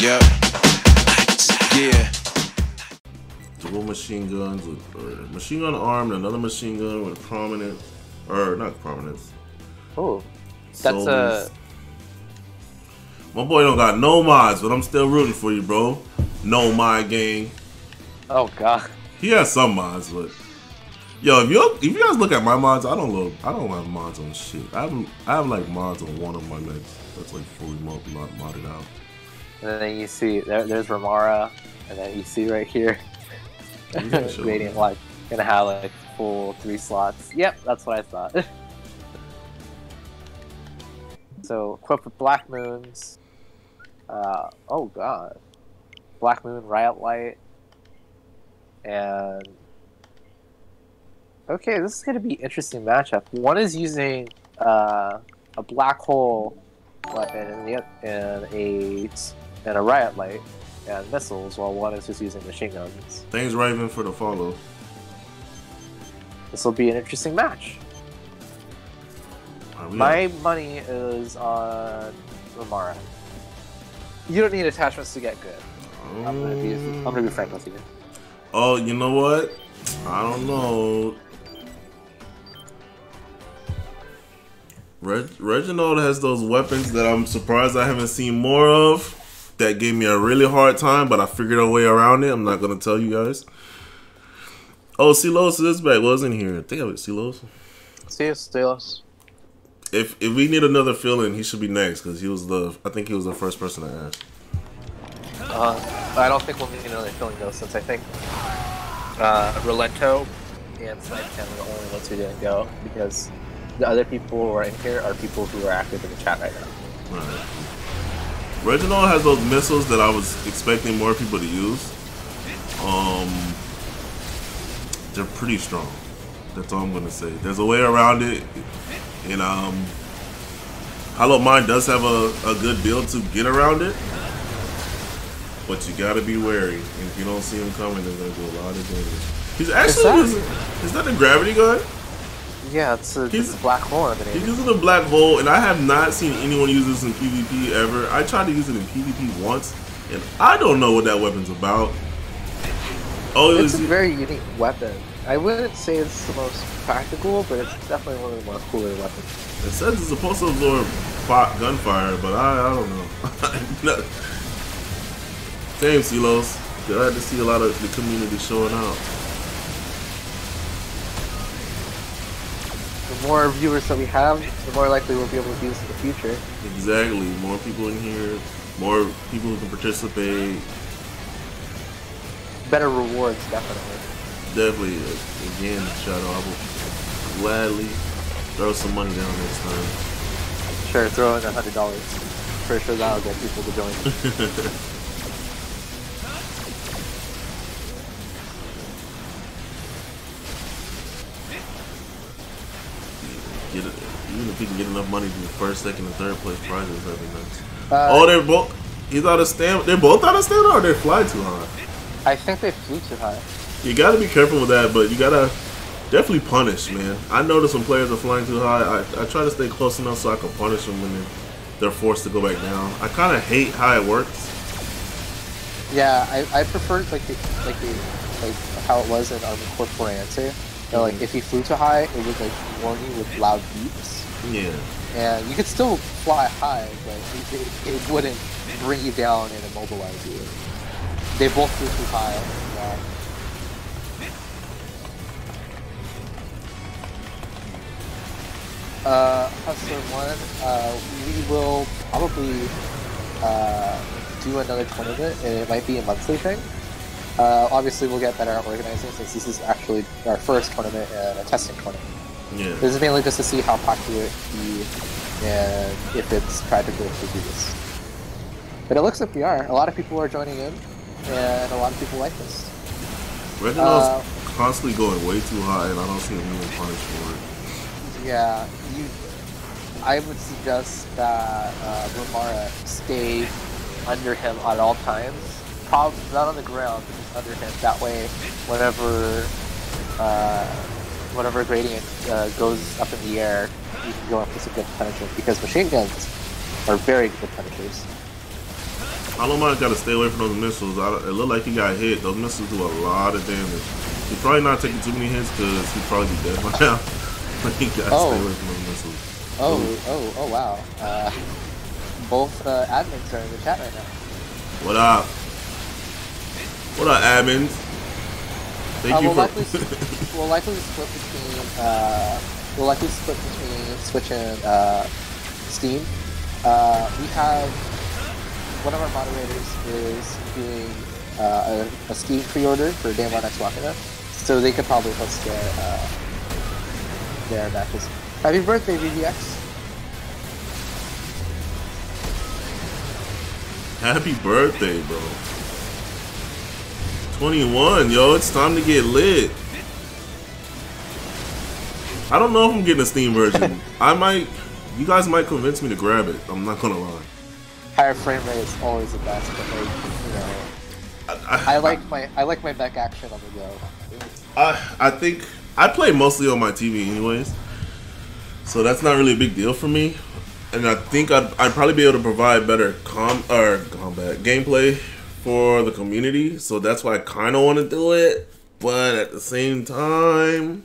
Yep. Yeah. Dual machine guns with or machine gun armed, another machine gun with prominent, or not prominence. Oh, that's uh, a. My boy don't got no mods, but I'm still rooting for you, bro. No mod gang. Oh god. He has some mods, but yo, if you if you guys look at my mods, I don't look. I don't have mods on shit. I have I have like mods on one of my legs that's like fully mod, modded out. And then you see there, there's Romara, and then you see right here, Radiant like gonna have like full three slots. Yep, that's what I thought. so equipped with Black Moons. Uh, oh god, Black Moon, Riot Light, and okay, this is gonna be interesting matchup. One is using uh, a black hole weapon and, the, and a and a riot light and missiles, while one is just using machine guns. Thanks, Raven, for the follow. This will be an interesting match. My money is on Romara. You don't need attachments to get good. Um, I'm gonna be I'm gonna be frank with you. Oh, you know what? I don't know. Reg Reginald has those weapons that I'm surprised I haven't seen more of. That gave me a really hard time, but I figured a way around it. I'm not gonna tell you guys. Oh, Silos is back. Wasn't here. I think I was Silos. See Silos. If if we need another fill-in, he should be next because he was the. I think he was the first person to ask. Uh, I don't think we'll need another fill-in though, since I think uh, Relento and Snipe are the only ones who didn't go because the other people who are in here are people who are active in the chat right now. Right. Reginald has those missiles that I was expecting more people to use. Um, they're pretty strong. That's all I'm gonna say. There's a way around it, and um, Hollow Mind does have a, a good build to get around it, but you gotta be wary. And if you don't see him coming, they're gonna do a lot of damage. He's actually is that, is that a gravity gun? Yeah, it's a, he's, it's a black hole. He's using a black hole, and I have not seen anyone use this in PvP ever. I tried to use it in PvP once, and I don't know what that weapon's about. Oh, it it's a very unique weapon. I wouldn't say it's the most practical, but it's definitely one of the more cooler weapons. It says it's supposed to absorb gunfire, but I, I don't know. Damn, Silos. Glad to see a lot of the community showing out. The more viewers that we have, the more likely we'll be able to do this in the future. Exactly. More people in here, more people who can participate. Better rewards, definitely. Definitely. Again, Shadow, I will gladly throw some money down next time. Sure, throw in a hundred dollars. For sure that'll get people to join. he can get enough money to the first, second, and third place prizes, every night. Uh, oh, they're both. He's out of stamina. They're both out of stamina, or they fly too high. I think they flew too high. You gotta be careful with that, but you gotta definitely punish, man. I notice when players are flying too high, I, I try to stay close enough so I can punish them when they're, forced to go back down. I kind of hate how it works. Yeah, I, I prefer like the, like the, like how it was in Armored Core 4 Answer know, like if you flew too high, it would like warn you with loud beeps. Yeah. And you could still fly high, but it, it, it wouldn't bring you down and immobilize you. They both flew too high. Yeah. Uh, Hustler 1, uh, we will probably uh, do another tournament, and it might be a monthly thing. Uh, obviously, we'll get better at organizing since this is actually our first tournament and a testing tournament. Yeah. This is mainly just to see how popular it be and if it's practical to do this. But it looks like we are. A lot of people are joining in, and a lot of people like this. Reginald's uh, constantly going way too high, and I don't see him being punished for it. Yeah, you. I would suggest that uh, Romara stay under him at all times probably not on the ground, but just under him. That way, whenever uh, whenever gradient uh, goes up in the air, you can go up with some good penetrance because machine guns are very good penetrators. Knight got to stay away from those missiles. I, it looked like he got hit. Those missiles do a lot of damage. He's probably not taking too many hits because he'd probably be dead by now. But he got to Oh. stay away from those missiles. Oh, oh, oh, wow. Uh, both uh, admins are in the chat right now. What up? What up, admins? Thank Uh, you we'll, for. likely, we'll likely split between uh, we'll likely split between Switch and uh, Steam. Uh, we have one of our moderators is doing uh, a, a Steam pre-order for Daemon X Machina, so they could probably host their uh, their matches. Happy birthday, VDX! Happy birthday, bro. 21, yo. It's time to get lit. I don't know if I'm getting a Steam version. I might. You guys might convince me to grab it. I'm not gonna lie. Higher frame rate is always the best, but like you know, I, I like my I like my back action on the go. I, I think I play mostly on my TV anyways, so that's not really a big deal for me. And I think I'd, I'd probably be able to provide better com or combat gameplay for the community. So that's why I kind of want to do it, but at the same time,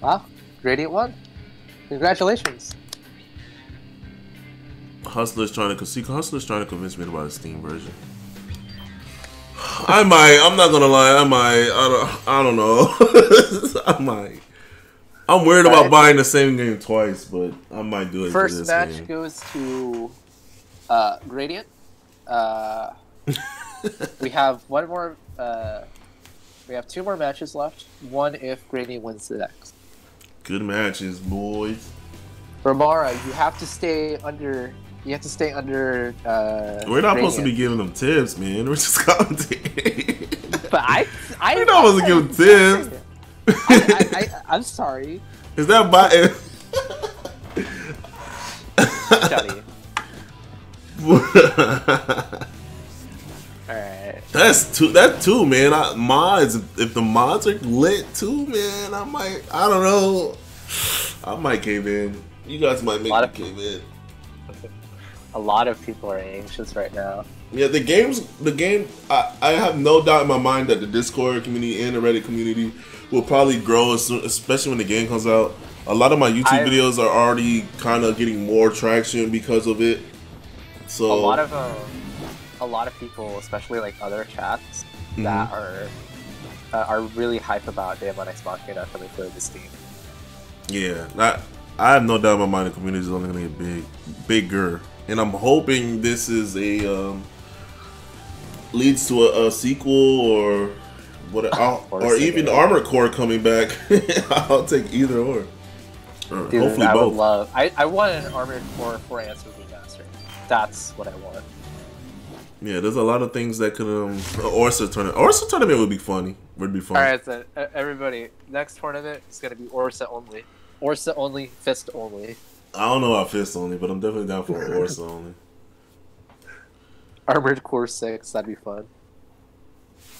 Wow, Radiant One, congratulations! Hustler's trying to see Hustler's trying to convince me to buy the Steam version. I might. I'm not gonna lie. I might. I don't. I don't know. I might. I'm worried about Alright. buying the same game twice, but I might do it. First this match game. goes to uh, Gradient. Uh, we have one more. Uh, we have two more matches left. One if Gradient wins the next. Good matches, boys. Romara, you have to stay under. You have to stay under. Uh, We're not supposed to be giving them tips, man. We're just commentating. But I, I, We're not supposed to give them tips. I, I, I, I'm sorry, Is that by? Johnny. That's two. That too, man. I, mods. If the mods are lit too, man, I might. I don't know. I might cave in. You guys might make Lot me of- cave in. A lot of people are anxious right now. Yeah, the games. The game. I, I have no doubt in my mind that the Discord community and the Reddit community will probably grow, especially when the game comes out. A lot of my YouTube I've- videos are already kind of getting more traction because of it. So a lot of um, a lot of people, especially like other chats, Mm-hmm. that are uh, are really hype about Daemon X Machina coming to this Steam. Yeah, I, I have no doubt in my mind the community is only gonna get big, bigger, and I'm hoping this is a um, leads to a, a sequel or what, Or or, even. Armor Core coming back. I'll take either or, or Dude, hopefully I both. would love. I, I want an Armored Core 4 Answer remaster. That's what I want. yeah, there's a lot of things that could um Orsa tournament. Orsa tournament would be funny. Would be fun. All right, so uh, everybody, next tournament is gonna be Orsa only. Orsa only, fist only. I don't know about Fist only, but I'm definitely down for Orsa only. Armored Core 6, that'd be fun.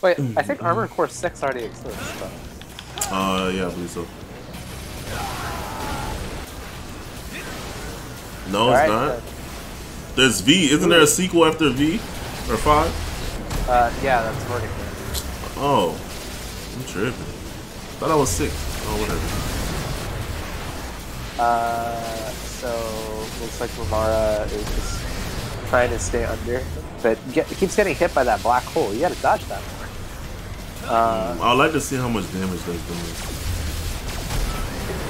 Wait, I think Armored Core 6 already exists. So. Uh, yeah, I believe so. No, it's Alright, not. There's V. Isn't there a sequel after V or five? Uh, yeah, that's vertical. Oh, I'm tripping. Thought I was six. Oh, whatever. Uh, so looks like Romara is just trying to stay under, but get, keeps getting hit by that black hole. You gotta dodge that. more. Uh, I'd like to see how much damage that's doing.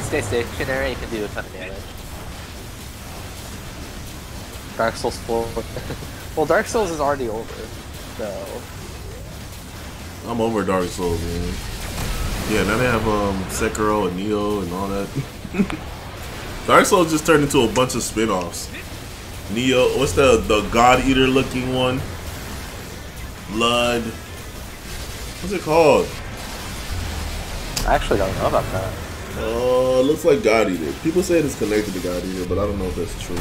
stay stationary, you can do a ton of damage. Dark Souls 4. well, Dark Souls is already over, so I'm over Dark Souls, man. Yeah, now they have um Sekiro and Nioh and all that. Dark Souls just turned into a bunch of spin-offs. Nioh, what's the the God Eater looking one? Blood. What's it called? I actually don't know about that. Oh, it looks like God Eater. People say it's connected to God Eater, but I don't know if that's true.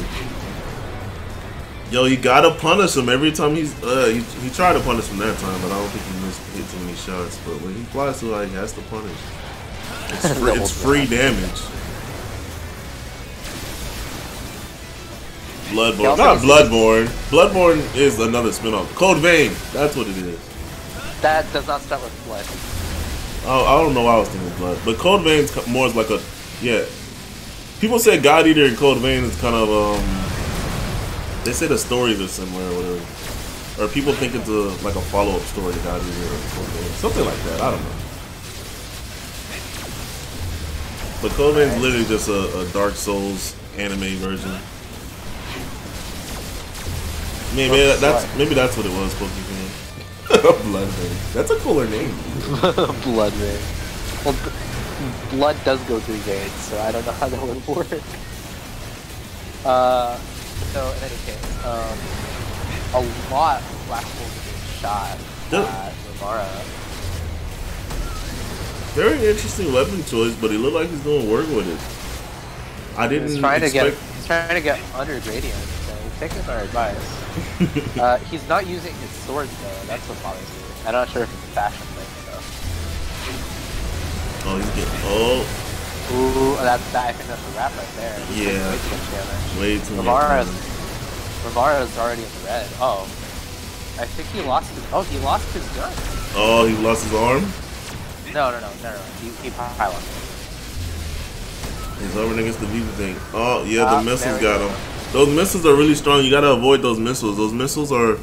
Yo, you gotta punish him every time he's. Uh, he, he tried to punish him that time, but I don't think he missed hit too many shots. But when he flies through, like, he has to punish. It's free, it's free damage. Bloodborne. Not Bloodborne. Bloodborne is another spin-off. Code Vein. That's what it is. That does not start with blood. I, I don't know why I was thinking blood, but Code Vein's more is like a yeah. People say God Eater and Code Vein is kind of um. They say the stories are similar or whatever, or people think it's a like a follow-up story to God or something like that. I don't know. But Code Vein's literally just a, a Dark Souls anime version. Maybe that's maybe that's what it was supposed to be. Blood Vein. That's a cooler name. blood vein. Well, blood does go through veins, so I don't know how that would work. Uh, so in any case, um, a lot of black holes are being shot at Romara. Very interesting weapon choice, but he looked like he's doing work with it. I didn't He's trying to get he's trying to get under gradient, so he's taking our advice. uh, he's not using his sword though. That's what bothers me. I'm not sure if it's a fashion thing. Though. Oh, he's getting. Oh. Ooh, that, that I think that's a wrap right there. Yeah. way too much damage. way too Romara's much. Romara's already in the red. Oh, I think he lost his. Oh, he lost his gun. Oh, he lost his arm. No, no, no, no, no. He he piled. He's over against the Viva thing. Oh, yeah, Ah, the missiles got go. him. Those missiles are really strong. You gotta avoid those missiles. Those missiles are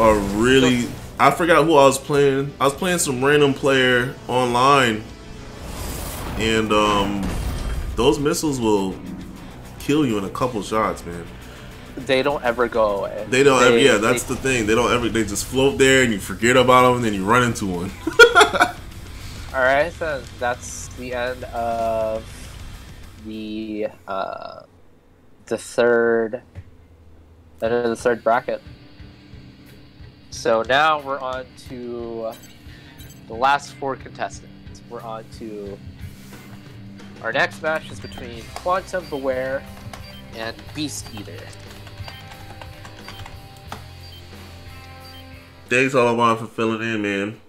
are really. I forgot who I was playing. I was playing some random player online, and um, those missiles will kill you in a couple shots, man. They don't ever go away. They don't ever. Yeah, they- that's the thing. They don't ever. They just float there, and you forget about them, and then you run into one. All right, so that's the end of the uh, the third end of the third bracket. So now we're on to the last four contestants. We're on to our next match is between Quantum Beware and Beast Eater. Thanks, all about for filling in, man.